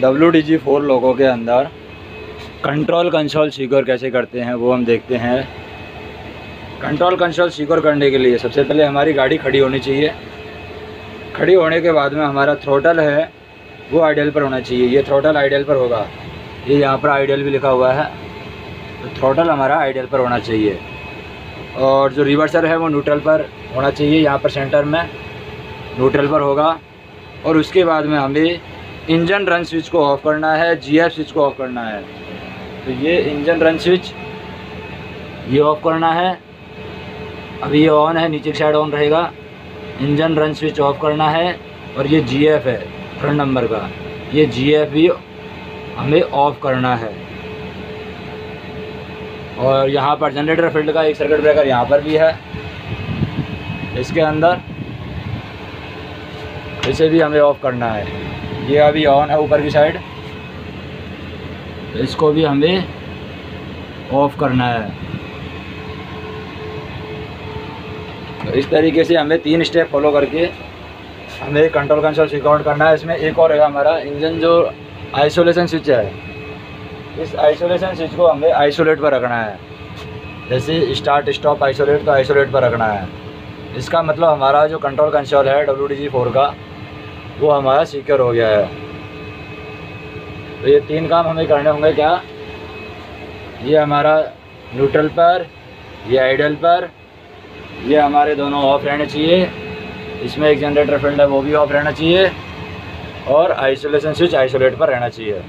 W D G four लोगों के अंदर कंट्रोल कंसोल सिक्योर कैसे करते हैं, वो हम देखते हैं। कंट्रोल कंसोल सिक्योर करने के लिए सबसे पहले हमारी गाड़ी खड़ी होनी चाहिए। खड़ी होने के बाद में हमारा थ्रोटल है, वो आइडियल पर होना चाहिए। ये थ्रोटल आइडियल पर होगा। ये यहाँ पर आइडियल भी लिखा हुआ है। तो थ्रोटल हमारा आइडियल पर होना चाहिए। और जो रिवर्सर है, वो न्यूट्रल पर होना चाहिए। यहाँ पर सेंटर में न्यूट्रल पर होगा। और उसके बाद में हमें इंजन रन स्विच को ऑफ़ करना है जीएफ स्विच को ऑफ़ करना है। तो ये इंजन रन स्विच, ये ऑफ़ करना है। अभी ये ऑन है, नीचे की साइड ऑन रहेगा। इंजन रन स्विच ऑफ़ करना है और ये जीएफ है फ्रंट नंबर का। ये जीएफ भी हमें ऑफ़ करना है। और यहाँ पर जनरेटर फ़ील्ड का एक सर्किट ब्रेकर यहाँ पर भी है। इसके अंदर, इसे भी हमें ऑफ़ करना है। ये अभी ऑन है ऊपर की साइड इसको भी हमें ऑफ़ करना है। तो इस तरीके से हमें तीन स्टेप फॉलो करके हमें कंट्रोल कंसोल स्विच आउट करना है। इसमें एक और है हमारा इंजन जो आइसोलेशन स्विच है। इस आइसोलेशन स्विच को हमें आइसोलेट पर रखना है। जैसे स्टार्ट स्टॉप आइसोलेट तो आइसोलेट पर रखना है। इसका मतलब हमारा जो कंट्रोल कंसोल है डब्ल्यू डी का वो हमारा सिक्योर हो गया है। तो ये तीन काम हमें करने होंगे क्या? ये हमारा न्यूट्रल पर, ये आइडल पर, ये हमारे दोनों ऑफ़ रहने चाहिए। इसमें एक जनरेटर फ़ील्ड है, वो भी ऑफ़ रहना चाहिए और आइसोलेशन स्विच आइसोलेट पर रहना चाहिए।